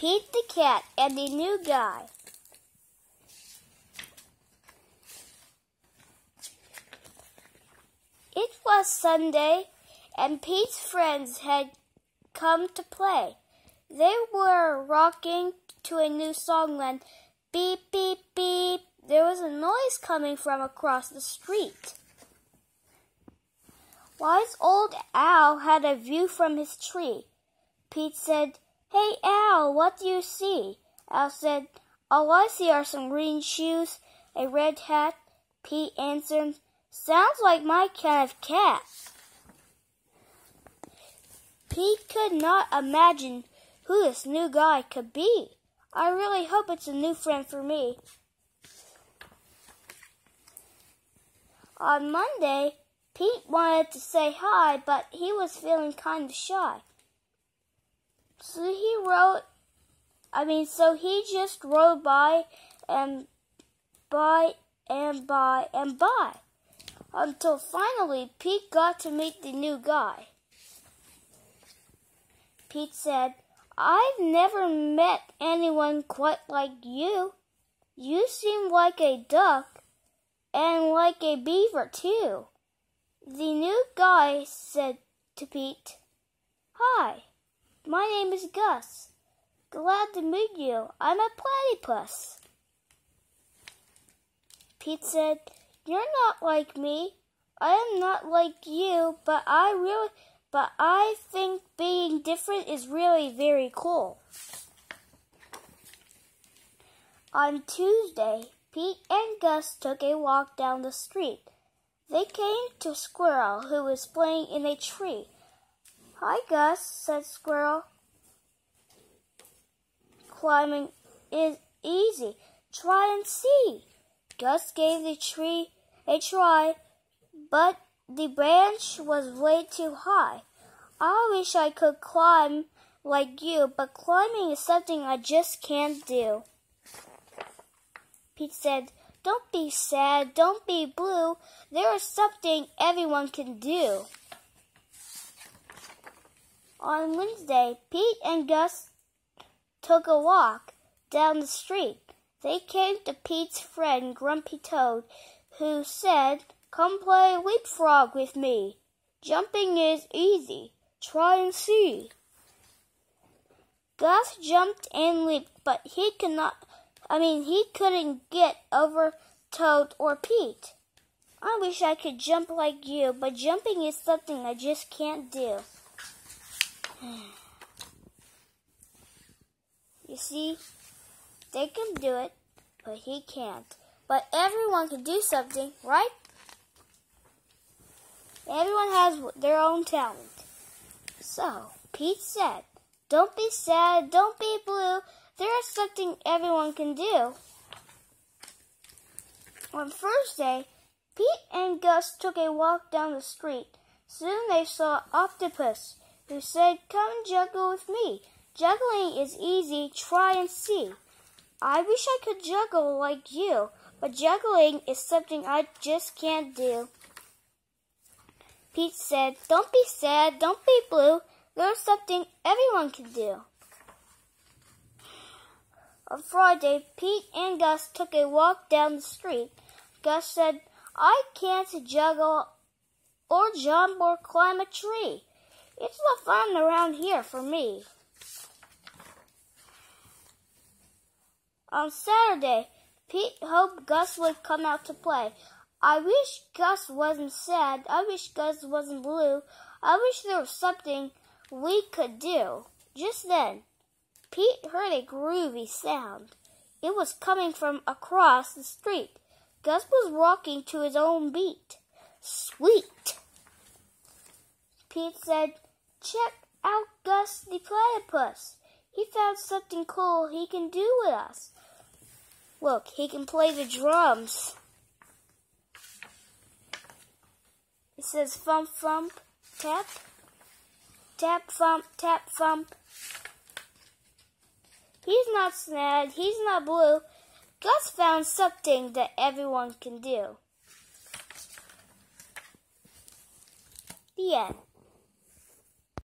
Pete the cat and the new guy. It was Sunday, and Pete's friends had come to play. They were rocking to a new song when beep, beep, beep, there was a noise coming from across the street. Wise old Owl had a view from his tree. Pete said, Hey Owl, what do you see? Owl said, All I see are some green shoes, a red hat. Pete answered, Sounds like my kind of cat. Pete could not imagine who this new guy could be. I really hope it's a new friend for me. On Monday, Pete wanted to say hi, but he was feeling kind of shy. So he wrote, I mean, so he just rode by and by and by and by until finally Pete got to meet the new guy. Pete said, I've never met anyone quite like you. You seem like a duck and like a beaver, too. The new guy said to Pete, Hi, my name is Gus. Glad to meet you. I'm a platypus. Pete said, You're not like me. I am not like you, but I really but I think being different is really very cool. On Tuesday, Pete and Gus took a walk down the street. They came to a Squirrel, who was playing in a tree. Hi, Gus, said Squirrel. Climbing is easy. Try and see. Gus gave the tree a try, but the branch was way too high. I wish I could climb like you, but climbing is something I just can't do. Pete said, Don't be sad, don't be blue. There is something everyone can do. On Wednesday, Pete and Gus took a walk down the street. They came to Pete's friend Grumpy Toad, who said, Come play leapfrog with me. Jumping is easy. Try and see. Gus jumped and leaped, but he could not, I mean, he couldn't get over Toad or Pete. I wish I could jump like you, but jumping is something I just can't do. You see, they can do it, but he can't. But everyone can do something, right? Everyone has their own talent. So, Pete said, Don't be sad, don't be blue. There is something everyone can do. On Thursday, Pete and Gus took a walk down the street. Soon they saw Octopus, who said, Come juggle with me. Juggling is easy, try and see. I wish I could juggle like you, but juggling is something I just can't do. Pete said, Don't be sad, don't be blue. There's something everyone can do. On Friday, Pete and Gus took a walk down the street. Gus said, I can't juggle or jump or climb a tree. It's no fun around here for me. On Saturday, Pete hoped Gus would come out to play. I wish Gus wasn't sad. I wish Gus wasn't blue. I wish there was something we could do. Just then, Pete heard a groovy sound. It was coming from across the street. Gus was walking to his own beat. Sweet! Pete said, Check out Gus the platypus. He found something cool he can do with us. Look, he can play the drums. It says thump thump tap. Tap thump tap thump. He's not sad, he's not blue. Gus found something that everyone can do. The end.